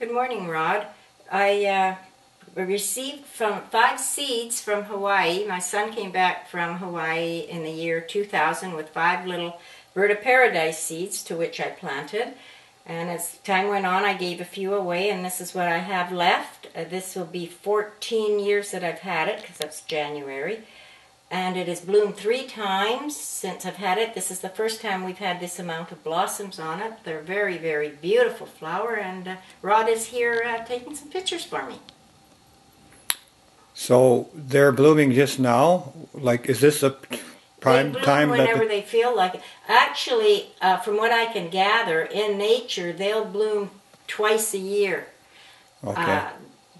Good morning, Rod. I uh, received from five seeds from Hawaii. My son came back from Hawaii in the year 2000 with five little bird of paradise seeds to which I planted. And as time went on, I gave a few away, and this is what I have left. Uh, this will be 14 years that I've had it, because that's January. And it has bloomed three times since I've had it. This is the first time we've had this amount of blossoms on it. They're very, very beautiful flower, and uh, Rod is here uh, taking some pictures for me. So they're blooming just now? Like, is this a prime they bloom time whenever they feel like it. Actually, uh, from what I can gather, in nature they'll bloom twice a year. okay Uh,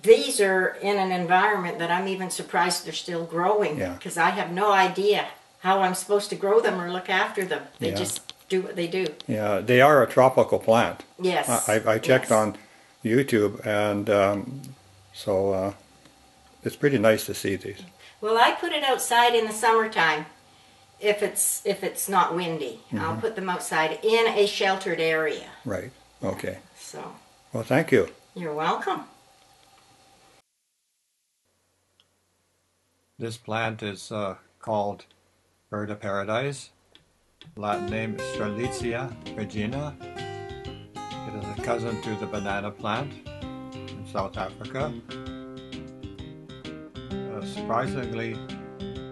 these are in an environment that I'm even surprised they're still growing Yeah. because I have no idea how I'm supposed to grow them or look after them. They Yeah. just do what they do. yeah they are a tropical plant Yes. I, I checked yes. on YouTube and um, so uh, it's pretty nice to see these Well, I put it outside in the summertime if it's if it's not windy. Mm-hmm. I'll put them outside in a sheltered area. right okay So well thank you you're welcome. This plant is uh, called bird of paradise. Latin name is Strelitzia reginae. It is a cousin to the banana plant in South Africa. Uh, surprisingly,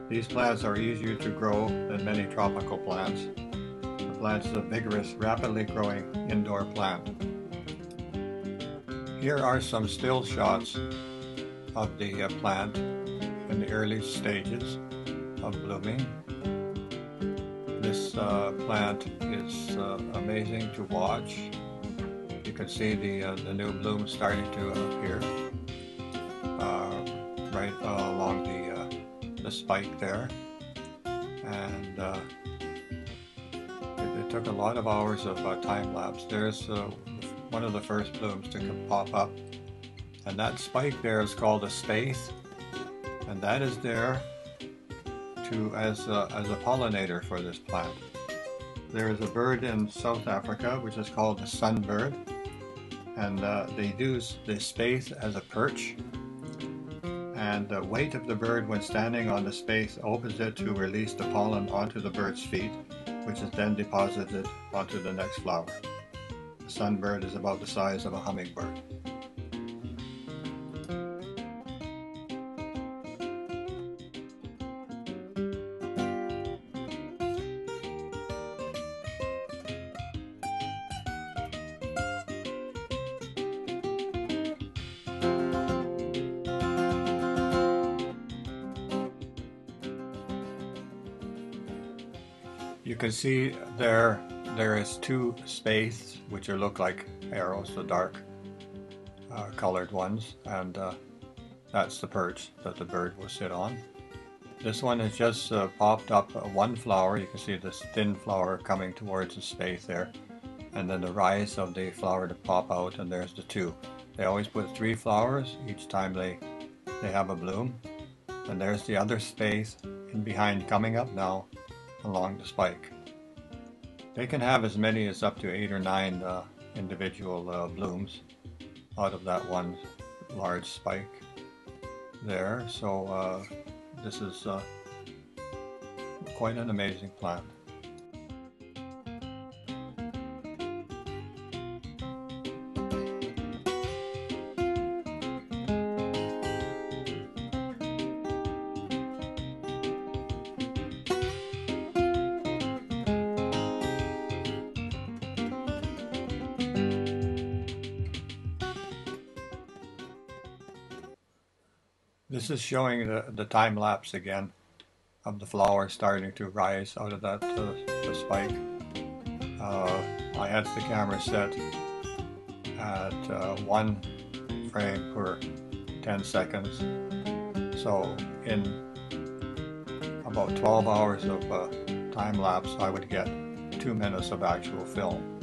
these plants are easier to grow than many tropical plants. The plant is a vigorous, rapidly growing indoor plant. Here are some still shots of the uh, plant in the early stages of blooming. This uh, plant is uh, amazing to watch. You can see the, uh, the new blooms starting to appear uh, right uh, along the, the spike there. And it, it took a lot of hours of time lapse. There's one of the first blooms to pop up. And that spike there is called a spathe and that is there to as a, as a pollinator for this plant. There is a bird in South Africa which is called the sunbird, and uh, they use the spathe as a perch. And the weight of the bird when standing on the spathe opens it to release the pollen onto the bird's feet, which is then deposited onto the next flower. The sunbird is about the size of a hummingbird. You can see there there is two spathes which look like arrows, the dark uh, colored ones, and uh, that's the perch that the bird will sit on. This one has just uh, popped up uh, one flower. You can see this thin flower coming towards the spathe there, and then the rise of the flower to pop out, and there's the two. They always put three flowers each time they they have a bloom, and there's the other spathe in behind coming up now along the spike. They can have as many as up to eight or nine uh, individual uh, blooms out of that one large spike there. So uh, this is uh, quite an amazing plant. This is showing the, the time lapse again of the flower starting to rise out of that uh, the spike. Uh, I had the camera set at uh, one frame per 10 seconds. So in about 12 hours of uh, time lapse, I would get two minutes of actual film.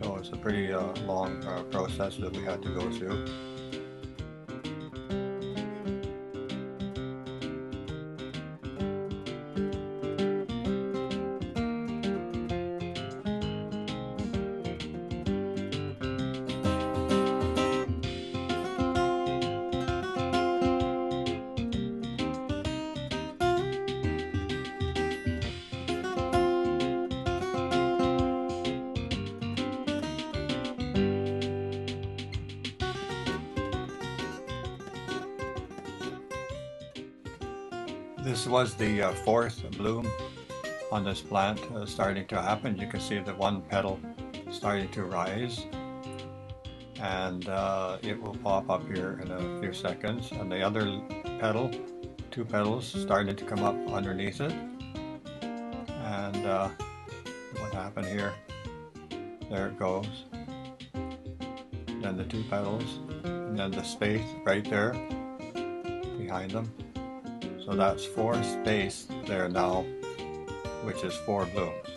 So it's a pretty uh, long uh, process that we had to go through. This was the uh, fourth bloom on this plant uh, starting to happen. You can see the one petal starting to rise. And uh, it will pop up here in a few seconds. And the other petal two petals starting to come up underneath it. And uh, what happened here? There it goes. Then the two petals. And then the spathe right there behind them so that's four spathes there now which is four blooms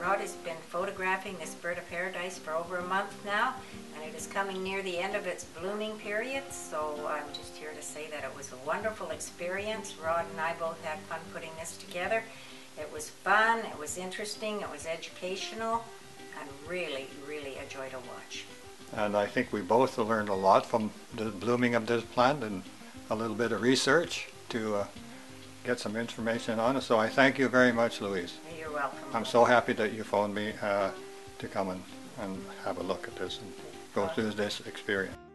Rod has been photographing this bird of paradise for over a month now, and it is coming near the end of its blooming period. So I'm just here to say that it was a wonderful experience. Rod and I both had fun putting this together. It was fun, it was interesting, it was educational, and really, really joy to watch. And I think we both learned a lot from the blooming of this plant and a little bit of research to uh, get some information on it. So I thank you very much, Louise. You're welcome. I'm so happy that you phoned me uh, to come and, and have a look at this and go through this experience.